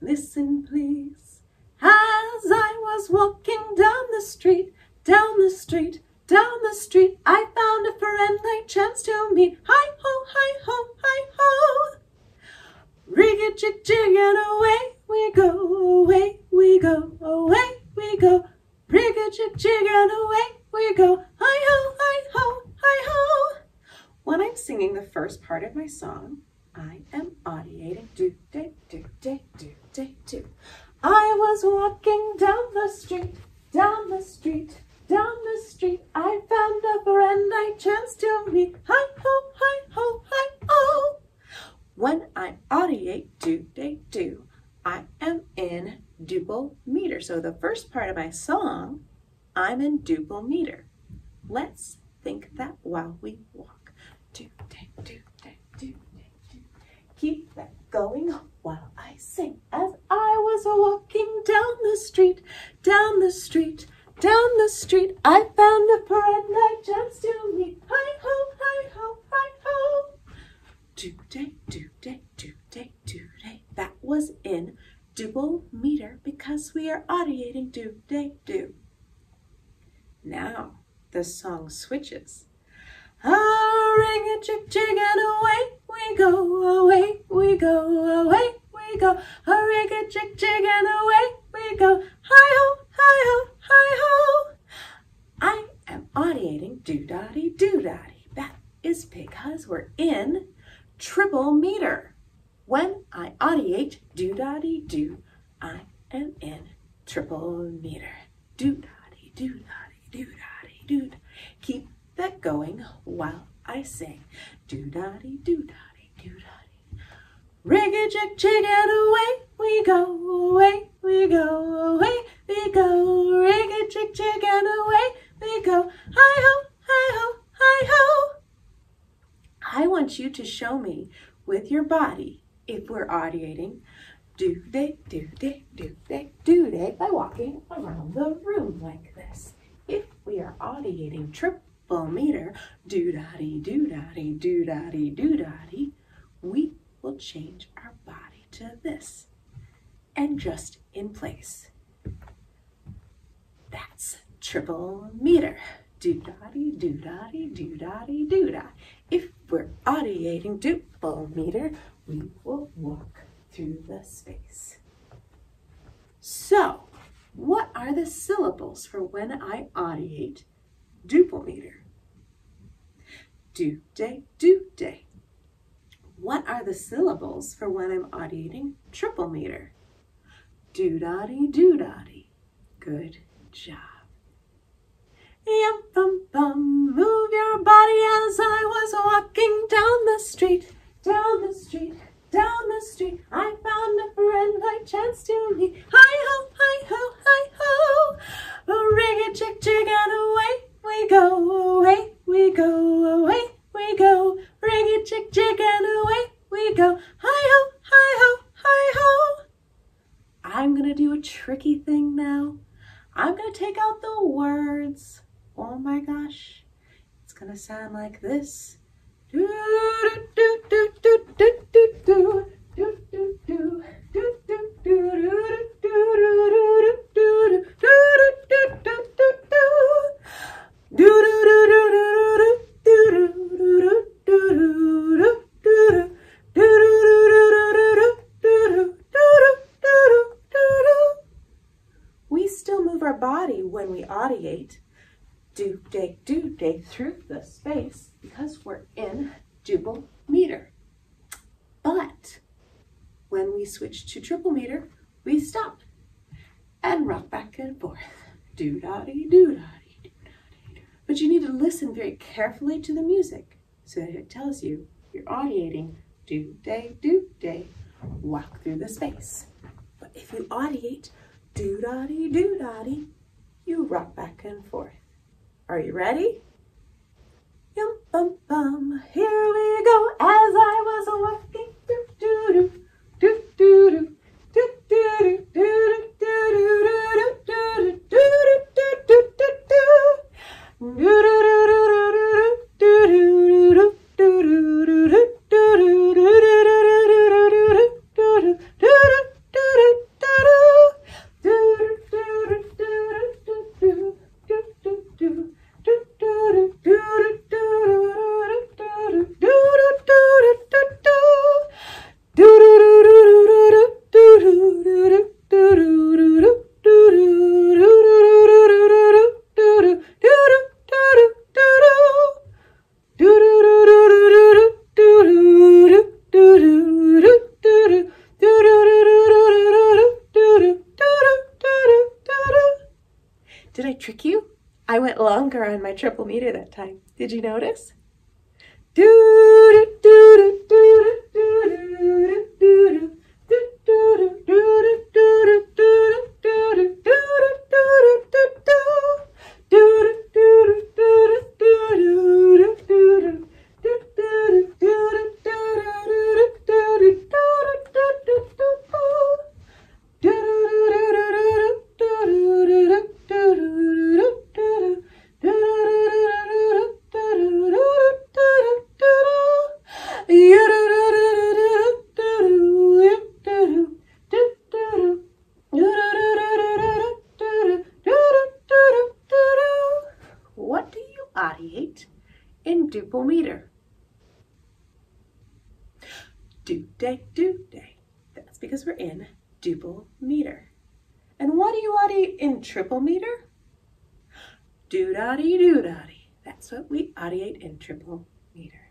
Listen, please. As I was walking down the street, down the street, down the street, I found a friend I chanced to meet. Hi ho, hi ho, hi ho. Rig a jig jig and away we go, away we go, away we go. Rig a jig jig and away we go. Hi ho, hi ho, hi ho. When I'm singing the first part of my song, I am audiating do day do day do day do. I was walking down the street, down the street, down the street. I found a friend I chanced to meet. Hi ho, hi ho, hi ho. When I audiate do day do, I am in duple meter. So the first part of my song, I'm in duple meter. Let's think that while we walk. Do do do day do. Keep that going while I sing. As I was walking down the street, down the street, down the street, I found a friend I chanced to meet. Hi ho, hi ho, hi ho. Do day, do day, do day, do day. That was in duple meter because we are audiating do day do. Now the song switches. Ah, rig a jig jig and away we go, away we go, away we go. A rig a jig jig and away we go. Hi ho, hi ho, hi ho. I am audiating do dotty do dotty. That is because we're in triple meter. When I audiate do dotty do, I am in triple meter. Do dotty do dotty do dotty do. Keep that going while I sing. Do dotty do dotty do dotty. Rig a jig jig and away we go, away we go, away we go. Rig a jig jig and away we go. Hi ho, hi ho, hi ho. I want you to show me with your body if we're audiating do day, do day, do day, do day by walking around the room like this. If we are audiating triple meter, do dotty, do dotty, do dotty, do dotty, we will change our body to this and just in place. That's triple meter. Do dotty, do dotty, do dotty, do dot. If we're audiating duple meter, we will walk through the space. So, what are the syllables for when I audiate duple meter? Do day, do day. What are the syllables for when I'm audiating triple meter? Do dotty, do dotty. Good job. Yum bum bum, move your body as I was walking down the street, down the street, down the street. I found a friend I chanced to meet. Hi ho, hi I'm going to do a tricky thing now. I'm going to take out the words. Oh my gosh. It's going to sound like this. Do, do, do, we audiate do day do day through the space because we're in duple meter. But when we switch to triple meter, we stop and rock back and forth. Do dotty do dotty do dotty. But you need to listen very carefully to the music so that it tells you you're audiating do day do day walk through the space. But if you audiate do dotty do dotty, you rock back and forth. Are you ready? Yum bum bum, here we go. As I was walking, do do do do do do do do do I went longer on my triple meter that time. Did you notice? In duple meter? Do day, do day. That's because we're in duple meter. And what do you audiate in triple meter? Do dotty do dotty. That's what we audiate in triple meter.